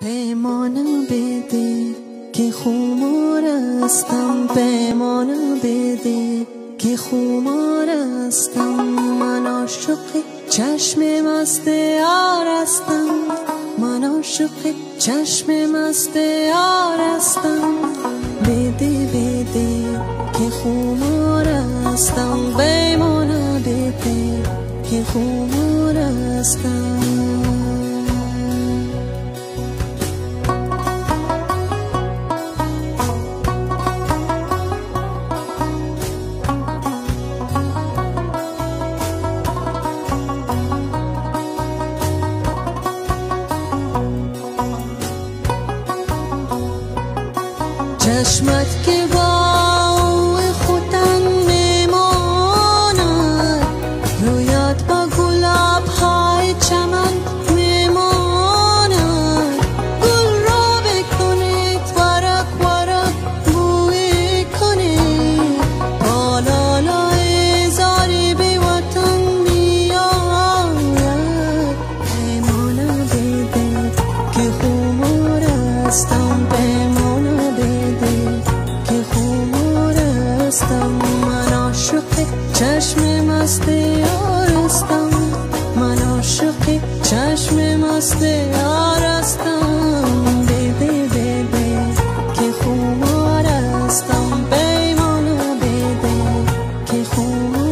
پیمانم بده که خمارستم پیمانم بده که خمارستم من عاشق چشم مست آرستم من عاشق چشم مست آرستم بده بده که خمارستم پیمانم بده که خمارستم چشمت که با هستم من عاشق چشم مست یار هستم. من عاشق چشم مست یار هستم. بی بی بی بی که خمار هستم. پیمانه بی بی که خمار